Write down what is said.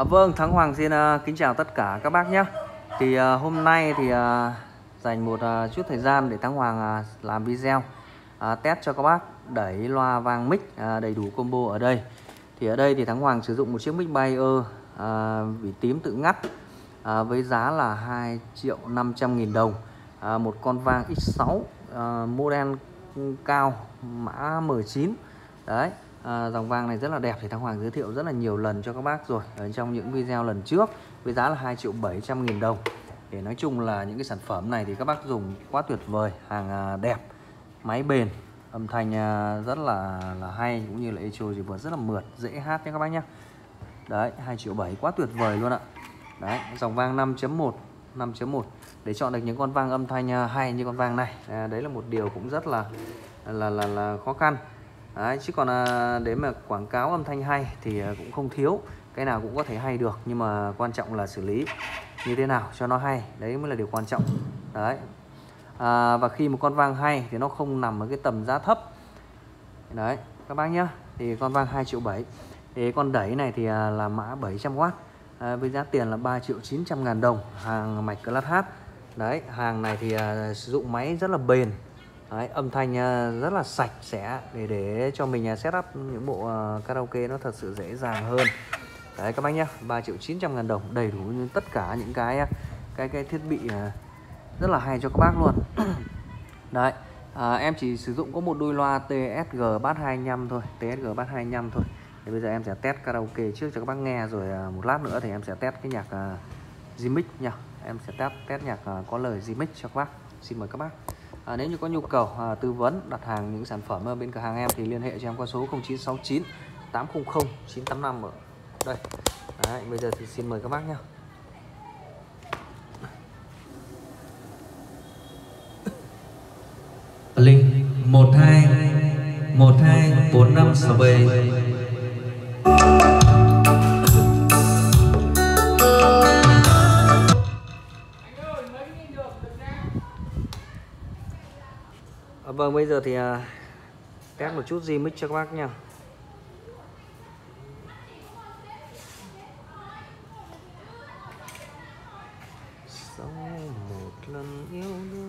À, vâng, Thắng Hoàng xin uh, kính chào tất cả các bác nhé. Thì uh, hôm nay thì uh, dành một uh, chút thời gian để Thắng Hoàng uh, làm video uh, test cho các bác đẩy loa vang mic uh, đầy đủ combo ở đây. Thì ở đây thì Thắng Hoàng sử dụng một chiếc mic Bayer uh, vỉ tím tự ngắt uh, với giá là 2 triệu 500 nghìn đồng. Uh, một con vang X6 uh, model cao mã M9. Đấy, à, dòng vang này rất là đẹp thì Thắng Hoàng giới thiệu rất là nhiều lần cho các bác rồi. Ở trong những video lần trước với giá là 2 triệu 700 nghìn đồng. Để nói chung là những cái sản phẩm này thì các bác dùng quá tuyệt vời hàng à, đẹp máy bền âm thanh à, rất là là hay cũng như là echo gì vừa rất là mượt dễ hát nhé các bác nhé. Đấy 2 triệu 7 quá tuyệt vời luôn ạ. Đấy dòng vang 5.1 5.1 để chọn được những con vang âm thanh à, hay như con vang này à, đấy là một điều cũng rất là là là, là khó khăn. Đấy, chứ còn à, để mà quảng cáo âm thanh hay thì à, cũng không thiếu cái nào cũng có thể hay được nhưng mà quan trọng là xử lý như thế nào cho nó hay đấy mới là điều quan trọng. Đấy. À, và khi một con vang hay thì nó không nằm ở cái tầm giá thấp. Đấy các bác nhá thì con vang 2 triệu 7 thì con đẩy này thì à, là mã 700W à, với giá tiền là 3 triệu 900 ngàn đồng hàng mạch class H đấy hàng này thì à, sử dụng máy rất là bền Đấy, âm thanh ờ, rất là sạch sẽ để để cho mình ờ, setup những bộ ờ, karaoke nó thật sự dễ dàng hơn. Đấy các bác nhé 3 triệu 900 ngàn đồng đầy đủ như tất cả những cái cái cái thiết bị rất là hay cho các bác luôn. Đấy à, em chỉ sử dụng có một đôi loa TSG Bass 25 thôi TSG Bass 25 thôi. Thì bây giờ em sẽ test karaoke trước cho các bác nghe rồi một lát nữa thì em sẽ test cái nhạc uh, nhá. Nha em sẽ test test nhạc uh, có lời Gmix cho các bác. Xin mời các bác à, nếu như có nhu cầu à, tư vấn đặt hàng những sản phẩm ở bên cửa hàng em thì liên hệ cho em qua số 0969 800 985 ở đây. Đấy, bây giờ thì xin mời các bác nhé Linh 12 12 45 Vâng bây giờ thì à, test một chút gì remix cho các bác nha Sau một lần yêu đương.